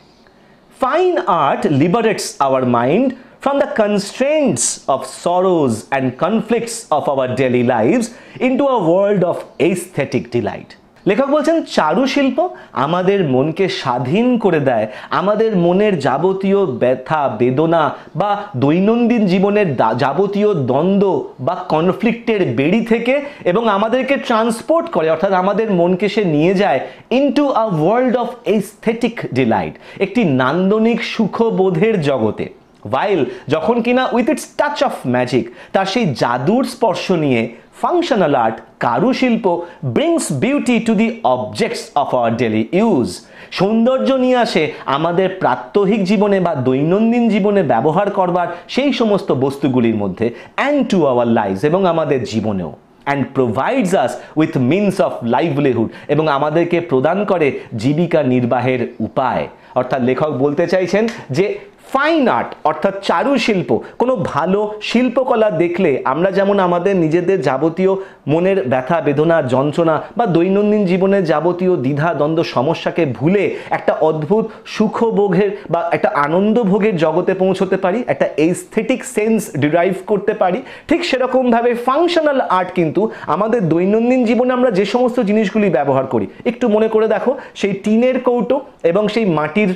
Fine art liberates our mind from the constraints of sorrows and conflicts of our daily life into a world of aesthetic delight লেখক বলছেন চারুশিল্প আমাদের মনকে স্বাধীন করে দেয়। আমাদের মনের যাবতীয় ব্যথা, বেদনা বা দৈনন্দিন জীবনের যাবতীয় দ্বন্দ্ব বা কনফ্লিক্টের বেড়ি থেকে এবং আমাদেরকে ট্রান্সপোর্ট করে, অর্থাৎ আমাদের মনকে সে নিয়ে যায় into a world of aesthetic delight একটি নান্দনিক সুখবোধের জগতে। ওয়াইল যখন কিনা with its touch of magic তার সেই জাদুর স্পর্শ নিয়ে ফাংশনাল আর্ট কারুশিল্প brings beauty to the objects of our daily use সৌন্দর্য নিয়ে আসে আমাদের প্রাত্যহিক জীবনে বা দৈনন্দিন জীবনে ব্যবহার করবার সেই সমস্ত বস্তুগুলির মধ্যে অ্যান্ড টু আওয়ার লাইফ এবং আমাদের জীবনেও। And provides us with means of livelihood এবং আমাদেরকে প্রদান করে জীবিকা নির্বাহের উপায়। অর্থাৎ লেখক বলতে চাইছেন যে ফাইন আর্ট অর্থাৎ চারুশিল্প, কোনো ভালো শিল্পকলা দেখলে আমরা যেমন আমাদের নিজেদের যাবতীয় মনের ব্যথা, বেদনা, যন্ত্রণা বা দৈনন্দিন জীবনের যাবতীয় দ্বিধা, দ্বন্দ্ব, সমস্যাকে ভুলে একটা অদ্ভুত সুখভোগের বা একটা আনন্দভোগের জগতে পৌঁছতে পারি, একটা এস্থেটিক সেন্স ডিরাইভ করতে পারি। ঠিক সেরকমভাবে ফাংশনাল আর্ট কিন্তু আমাদের দৈনন্দিন জীবনে আমরা যে সমস্ত জিনিসগুলি ব্যবহার করি, একটু মনে করে দেখো, সেই টিনের কৌটো এবং সেই মাটির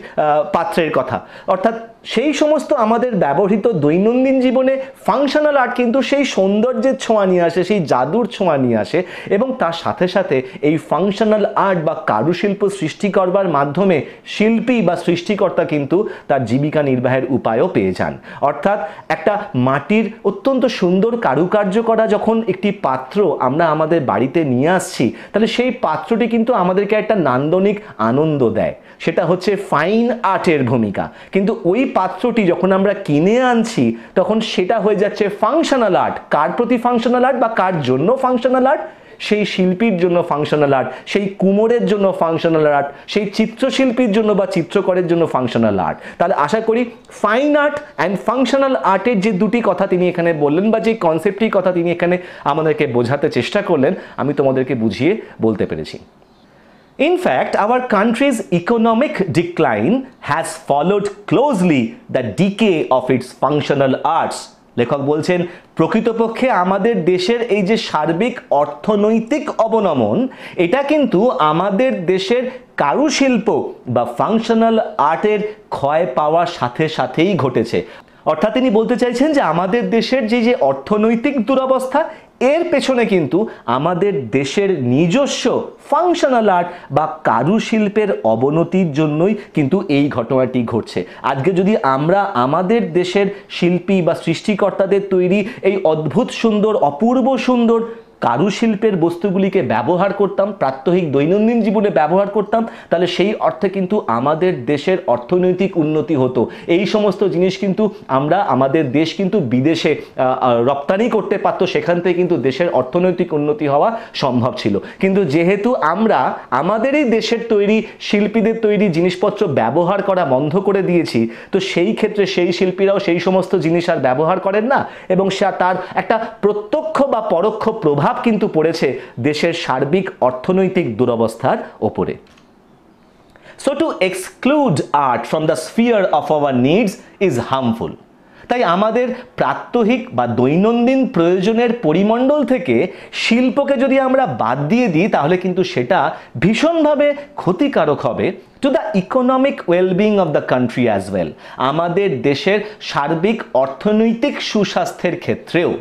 পাত্রের কথা। অর্থাৎ সেই সমস্ত আমাদের ব্যবহৃত দৈনন্দিন জীবনে ফাংশনাল আর্ট কিন্তু সেই সৌন্দর্যের ছোঁয়া নিয়ে আসে, সেই জাদুর ছোঁয়া নিয়ে আসে এবং তার সাথে সাথে এই ফাংশনাল আর্ট বা কারুশিল্প সৃষ্টি করবার মাধ্যমে শিল্পী বা সৃষ্টিকর্তা কিন্তু তার জীবিকা নির্বাহের উপায়ও পেয়ে যান। অর্থাৎ একটা মাটির অত্যন্ত সুন্দর কারুকার্য করা যখন একটি পাত্র আমরা আমাদের বাড়িতে নিয়ে আসছি, তাহলে সেই পাত্রটি কিন্তু আমাদেরকে একটা নান্দনিক আনন্দ দেয়। সেটা হচ্ছে ফাইন আর্টের ভূমিকা। কিন্তু ওই পাত্রটি যখন আমরা কিনে আনছি, তখন সেটা হয়ে যাচ্ছে ফাংশনাল আর্ট কার প্রতি ফাংশনাল আর্ট বা কার জন্য ফাংশনাল আর্ট সেই শিল্পীর জন্য ফাংশনাল আর্ট সেই কুমোরের জন্য ফাংশনাল আর্ট সেই চিত্রশিল্পীর জন্য বা চিত্রকরের জন্য ফাংশনাল আর্ট তাহলে আশা করি ফাইন আর্ট অ্যান্ড ফাংশনাল আর্টের যে দুটি কথা তিনি এখানে বললেন বা যে কনসেপ্টটির কথা তিনি এখানে আমাদেরকে বোঝাতে চেষ্টা করলেন, আমি তোমাদেরকে বুঝিয়ে বলতে পেরেছি। In fact, our country's economic decline has followed closely the decay of its functional arts. লেখক বলছেন প্রকৃতপক্ষে আমাদের দেশের এই যে সার্বিক অর্থনৈতিক অবনমন এটা কিন্তু আমাদের দেশের কারুশিল্প বা ফাংশনাল আর্টের ক্ষয় পাওয়ার সাথে সাথেই ঘটেছে অর্থাৎ তিনি বলতে চাইছেন যে আমাদের দেশের যে যে অর্থনৈতিক দুরবস্থা এর পেছনে কিন্তু আমাদের দেশের নিজস্ব ফাংশনাল আর্ট বা কারুশিল্পের অবনতির জন্যই কিন্তু এই ঘটনাটি ঘটছে। আজকে যদি আমরা আমাদের দেশের শিল্পী বা সৃষ্টিকর্তাদের তৈরি এই অদ্ভুত সুন্দর, অপূর্ব সুন্দর কারুশিল্পের বস্তুগুলিকে ব্যবহার করতাম, প্রাত্যহিক দৈনন্দিন জীবনে ব্যবহার করতাম, তাহলে সেই অর্থে কিন্তু আমাদের দেশের অর্থনৈতিক উন্নতি হতো। এই সমস্ত জিনিস কিন্তু আমরা, আমাদের দেশ কিন্তু বিদেশে রপ্তানি করতে পারত, সেখান থেকে কিন্তু দেশের অর্থনৈতিক উন্নতি হওয়া সম্ভব ছিল। কিন্তু যেহেতু আমরা আমাদেরই দেশের তৈরি, শিল্পীদের তৈরি জিনিসপত্র ব্যবহার করা বন্ধ করে দিয়েছি, তো সেই ক্ষেত্রে সেই শিল্পীরাও সেই সমস্ত জিনিস আর ব্যবহার করেন না এবং সে তার একটা প্রত্যক্ষ বা পরোক্ষ প্রভাব কিন্তু পড়েছে দেশের সার্বিক অর্থনৈতিক দুরবস্থার ওপরে। So to exclude art from the sphere of our needs is harmful. তাই আমাদের প্রাত্যহিক বা দৈনন্দিন প্রয়োজনের পরিমণ্ডল থেকে শিল্পকে যদি আমরা বাদ দিয়ে দিই, তাহলে কিন্তু সেটা ভীষণভাবে ক্ষতিকারক হবে to the economic wellbeing of the country as well আমাদের দেশের সার্বিক অর্থনৈতিক সুস্বাস্থ্যের ক্ষেত্রেও।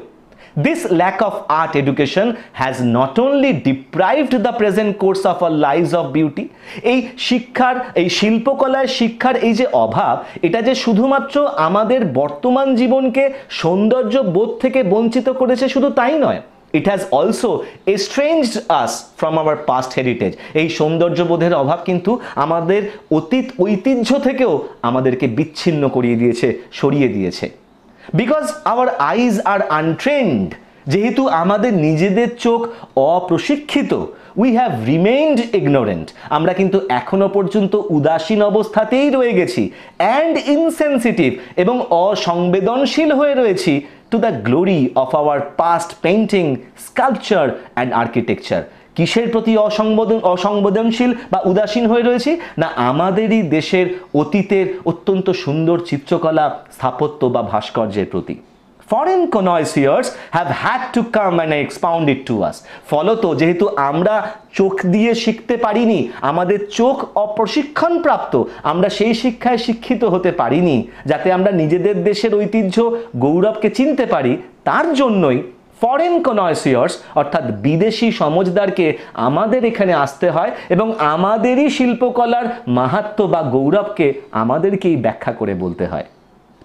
This lack of art education has not only deprived the present course of our lives of beauty, এই শিক্ষার, এই শিল্পকলায় শিক্ষার এই যে অভাব, এটা যে শুধুমাত্র আমাদের বর্তমান জীবনকে সৌন্দর্য বোধ থেকে বঞ্চিত করেছে শুধু তাই নয় it has also estranged us from our past heritage এই সৌন্দর্যবোধের অভাব কিন্তু আমাদের অতীত ঐতিহ্য থেকেও আমাদেরকে বিচ্ছিন্ন করিয়ে দিয়েছে, সরিয়ে দিয়েছে। Because our eyes are untrained যেহেতু আমাদের নিজেদের চোখ অপ্রশিক্ষিত উই হ্যাভ রিমেইনড ইগনোরেন্ট আমরা কিন্তু এখনও পর্যন্ত উদাসীন অবস্থাতেই রয়ে গেছি অ্যান্ড ইনসেন্সিটিভ এবং অসংবেদনশীল হয়ে রয়েছি to the glory of our past painting sculpture and architecture কিসের প্রতি অসংবেদন অসংবেদনশীল বা উদাসীন হয়ে রয়েছি? না, আমাদেরই দেশের অতীতের অত্যন্ত সুন্দর চিত্রকলা, স্থাপত্য বা ভাস্কর্যের প্রতি। Foreign connoisseurs have had to come and expound it to us ফলত, যেহেতু আমরা চোখ দিয়ে শিখতে পারিনি, আমাদের চোখ অপ্রশিক্ষণ প্রাপ্ত আমরা সেই শিক্ষায় শিক্ষিত হতে পারিনি, যাতে আমরা নিজেদের দেশের ঐতিহ্য, গৌরবকে চিনতে পারি, তার জন্যই ফরেন কনয়েসিয়ার্স অর্থাৎ বিদেশি সমজদারকে আমাদের এখানে আসতে হয় এবং আমাদেরই শিল্পকলার মাহাত্ম বা গৌরবকে আমাদেরকেই ব্যাখ্যা করে বলতে হয়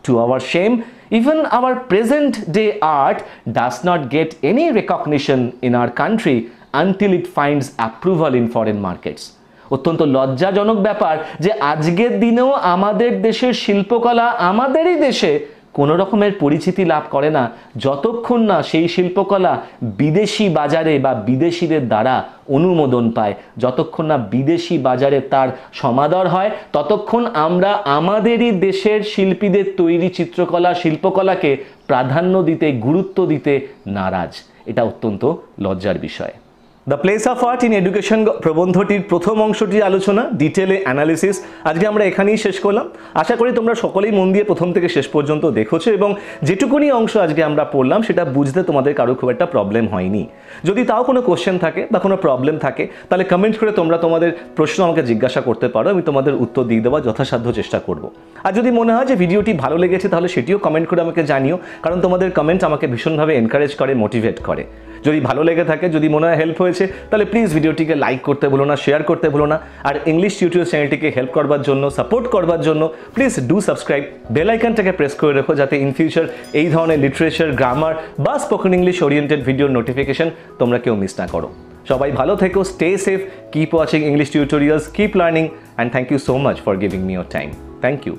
to our shame, even our present day art does not get any recognition in our country until it finds approval in foreign markets. অত্যন্ত লজ্জাজনক ব্যাপার যে আজকের দিনেও আমাদের দেশের শিল্পকলা আমাদেরই দেশে কোনো রকমের পরিচিতি লাভ করে না, যতক্ষণ না সেই শিল্পকলা বিদেশি বাজারে বা বিদেশিদের দ্বারা অনুমোদন পায়। যতক্ষণ না বিদেশি বাজারে তার সমাদর হয়, ততক্ষণ আমরা আমাদেরই দেশের শিল্পীদের তৈরি চিত্রকলা, শিল্পকলাকে প্রাধান্য দিতে, গুরুত্ব দিতে নারাজ। এটা অত্যন্ত লজ্জার বিষয়। The place of art in education প্রবন্ধটির প্রথম অংশটির আলোচনা ডিটেলে অ্যানালিসিস আজকে আমরা এখানেই শেষ করলাম। আশা করি তোমরা সকলেই মন দিয়ে প্রথম থেকে শেষ পর্যন্ত দেখেছ এবং যেটুকুনি অংশ আজকে আমরা পড়লাম, সেটা বুঝতে তোমাদের কারও খুব একটা প্রবলেম হয়নি। যদি তাও কোনো কোশ্চেন থাকে বা কোনো প্রবলেম থাকে, তাহলে কমেন্ট করে তোমরা তোমাদের প্রশ্ন আমাকে জিজ্ঞাসা করতে পারো, আমি তোমাদের উত্তর দিয়ে দেওয়ার যথাসাধ্য চেষ্টা করব। আর যদি মনে হয় যে ভিডিওটি ভালো লেগেছে, তাহলে সেটিও কমেন্ট করে আমাকে জানিও, কারণ তোমাদের কমেন্ট আমাকে ভীষণভাবে এনকারেজ করে মোটিভেট করে। যদি ভালো লেগে থাকে, যদি মনে হয় হেল্প হয়েছে, তাহলে প্লিজ ভিডিওটিকে লাইক করতে ভুলো না শেয়ার করতে ভুলো না। আর ইংলিশ টিউটোরিয়াল চ্যানেলটিকে হেল্প করবার জন্য সাপোর্ট করবার জন্য প্লিজ ডু সাবস্ক্রাইব বেল আইকনটাকে প্রেস করে রেখো যাতে ইন ফিউচার এই ধরনের লিটারেচার গ্রামার বা স্পোকেন ইংলিশ ওরিয়েন্টেড ভিডিওর নোটিফিকেশন তোমরা কেউ মিস না করো। সবাই ভালো থেকো stay safe keep watching English tutorials keep learning and thank you so much for giving me your time thank you